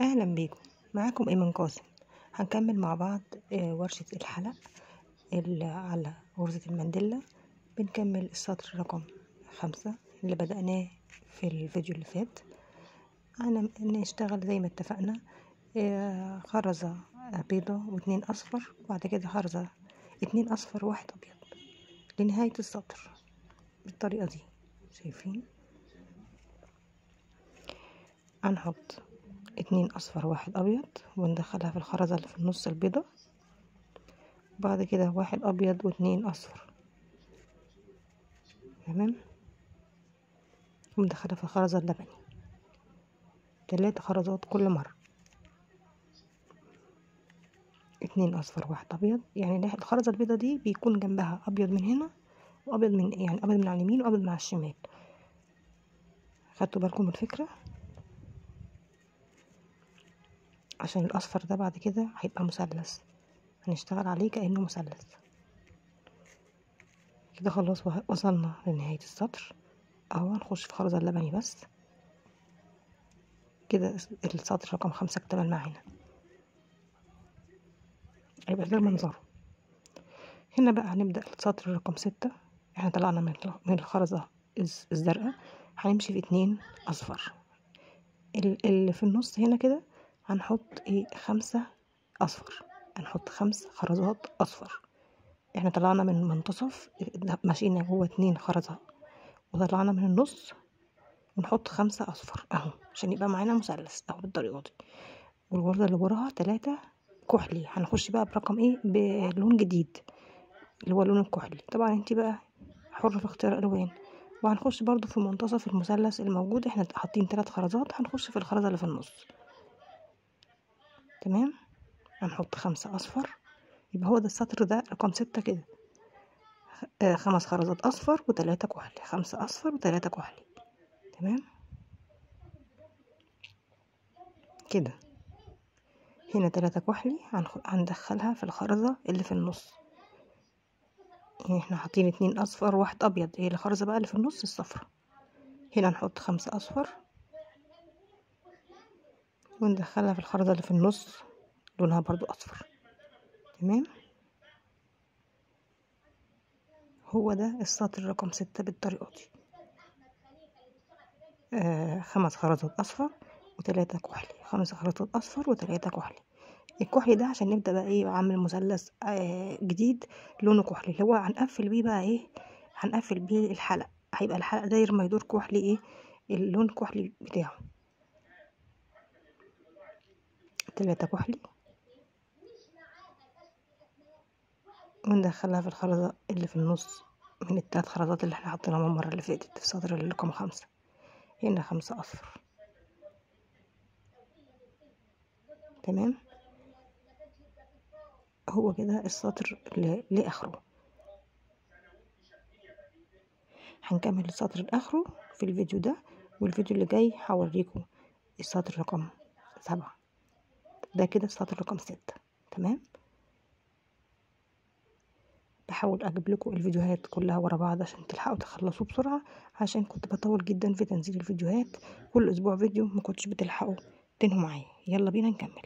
أهلا بيكم. معاكم إيمن قاسم. هنكمل مع بعض آه، ورشة الحلق على غرزة المندلة بنكمل السطر رقم خمسة اللي بدأناه في الفيديو اللي فات. أنا نشتغل زي ما اتفقنا آه، خرزة بيضة واتنين أصفر وبعد كده خرزة اتنين أصفر وواحد أبيض. لنهاية السطر بالطريقة دي. شايفين؟ هنحط اتنين أصفر واحد أبيض وندخلها في الخرزة اللي في النص البيضة. بعد كده واحد أبيض واتنين أصفر. تمام؟ وندخلها في الخرزة اللبني تلات خرزات كل مرة. اتنين أصفر واحد أبيض. يعني الخرزة البيضة دي بيكون جنبها أبيض من هنا وأبيض من يعني أبيض من على اليمين وأبيض من على الشمال. خدتوا بالكم من الفكرة؟ عشان الأصفر ده بعد كده هيبقى مثلث. هنشتغل عليه كأنه مثلث. كده خلاص وصلنا لنهاية السطر. أهو هنخش في خرزة اللبني بس. كده السطر رقم خمسة اكتمل معانا. هيبقى ده منظره. هنا بقى هنبدأ السطر رقم ستة. إحنا طلعنا من الخرزة الزرقاء. هنمشي في اتنين أصفر. اللي في النص هنا كده هنحط إيه خمسة أصفر. هنحط خمس خرزات أصفر. إحنا طلعنا من المنتصف مشينا جوه اتنين خرزة. وطلعنا من النص ونحط خمسة أصفر أهو عشان يبقى معانا مثلث أهو بالطريقة دي. والغرزة اللي وراها تلاتة كحلي. هنخش بقى برقم إيه بلون جديد اللي هو اللون الكحلي. طبعا انت بقى حرة في اختيار الالوان وهنخش برضو في منتصف المثلث الموجود. إحنا حاطين تلات خرزات هنخش في الخرزة اللي في النص. تمام هنحط خمسة أصفر. يبقى هو ده السطر ده رقم ستة كده. آه خمس خرزات أصفر وتلاتة كحلي. خمسة أصفر وتلاتة كحلي. تمام؟ كده. هنا تلاتة كحلي هندخلها في الخرزة اللي في النص. يعني إحنا حاطين اتنين أصفر وواحد أبيض. هي الخرزة بقى اللي في النص الصفرة هنا نحط خمسة أصفر. وندخلها في الخرزة اللي في النص لونها برضو أصفر. تمام؟ هو ده السطر رقم ستة بالطريقة دي. آه خمس خرزات أصفر وتلاتة كحلي. خمس خرزات أصفر وتلاتة كحلي. الكحلي ده عشان نبدأ بقى إيه عامل مثلث آه جديد لونه كحلي. اللي هو هنقفل بيه بقى إيه هنقفل بيه الحلق. هيبقى الحلق داير ما يدور كحلي إيه اللون الكحلي بتاعه. تلاتة كحلي وندخلها في الخرزة اللي في النص من التلات خرزات اللي إحنا حطيناهم المرة اللي فاتت في سطر رقم خمسة. هنا خمسة أصفر. تمام؟ هو كده السطر لآخره. هنكمل السطر لآخره في الفيديو ده والفيديو اللي جاي هوريكم السطر رقم سبعة. ده كده السطر رقم ستة تمام؟ بحاول أجيب لكم الفيديوهات كلها ورا بعض عشان تلحقوا تخلصوا بسرعة عشان كنت بطول جدا في تنزيل الفيديوهات. كل أسبوع فيديو ما كنتش بتلحقوا تنهوا معايا. يلا بينا نكمل.